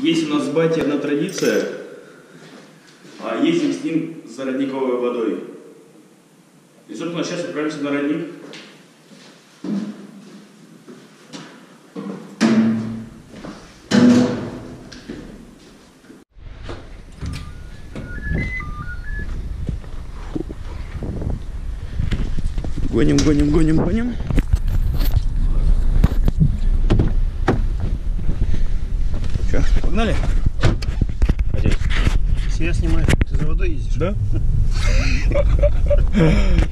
Есть у нас с батей одна традиция. А ездим с ним за родниковой водой. И, собственно, сейчас отправимся на родник. Гоним, гоним, гоним, гоним. Че, погнали? Один. Если я снимаю, ты за водой ездишь? Да?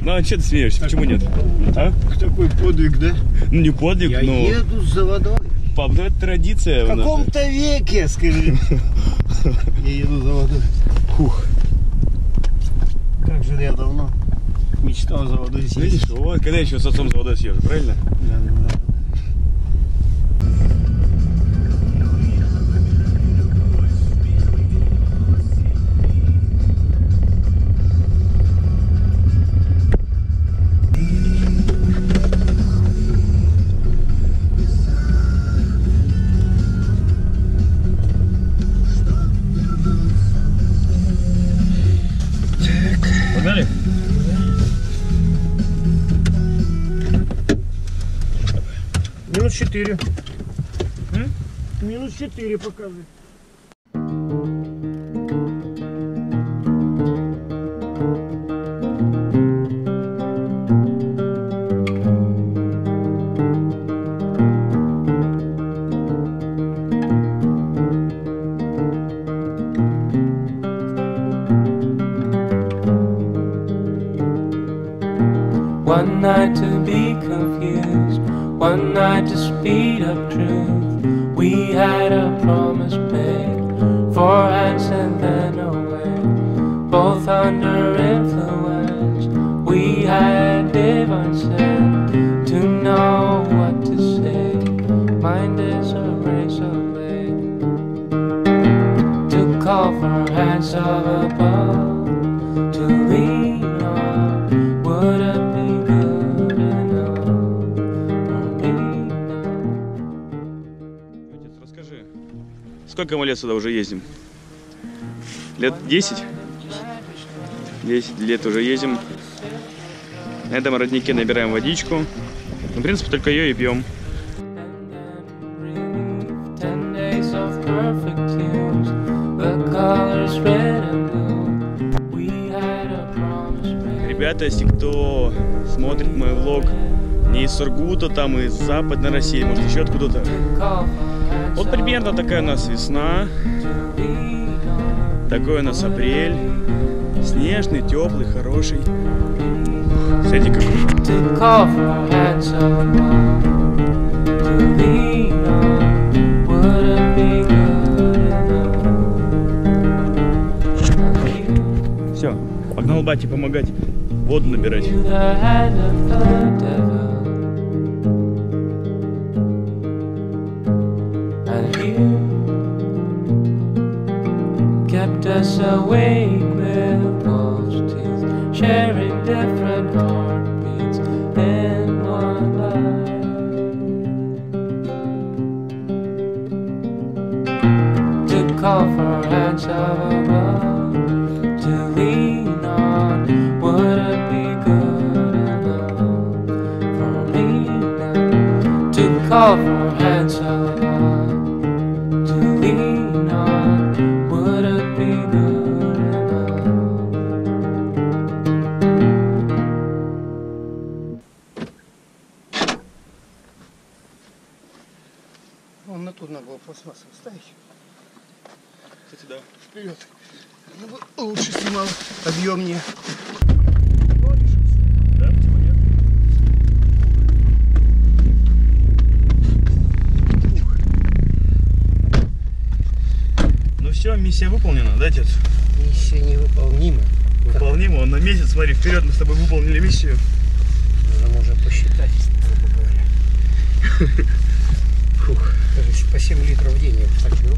Ну, а что ты смеешься? Почему нет? А? Такой подвиг, да? Ну, не подвиг, Я но... еду за водой. Пап, ну это традиция В каком-то веке, скажи. Я еду за водой. Фух. Как же я давно мечтал за водой съездить. Видишь, вот, когда я еще с отцом за водой съезжу, правильно? Да, да, да. Минус четыре. Минус четыре показывает. One night to be confused, one night to speed up truth. We had a promise made, four hands and then away. Both under influence, we had divine to know what to say. Mind is a razor blade to call for hands of above сколько мы лет сюда уже ездим? Лет 10? 10 лет уже ездим. На этом роднике набираем водичку. Ну, в принципе, только ее и пьем. Ребята, если кто смотрит мой влог не из Сургута, там из Западной России, может еще откуда-то. Вот примерно такая у нас весна, такой у нас апрель. Снежный, теплый, хороший. Смотрите, как? Все, погнал бате помогать воду набирать. Kept us awake with wolves' teeth, sharing different heartbeats in one life. To call for hands above Вон на тут надо было пластмассу ставить. Кстати, да. Вперед. Ну, бы лучше снимал, объемнее. Да, почему нет? Ну все, миссия выполнена, да, отец? Миссия невыполнима. Выполнима. Он на месяц, смотри, вперед мы с тобой выполнили миссию. Уже можно посчитать, грубо говоря. Фух. Даже по 7 литров в день я беру.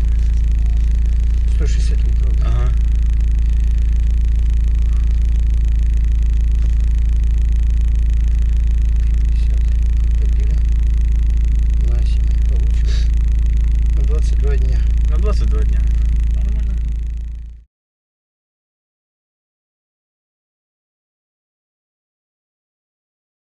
160 литров. Ага. 50 поделим на 7 получим. На 22 дня. На 22 два дня.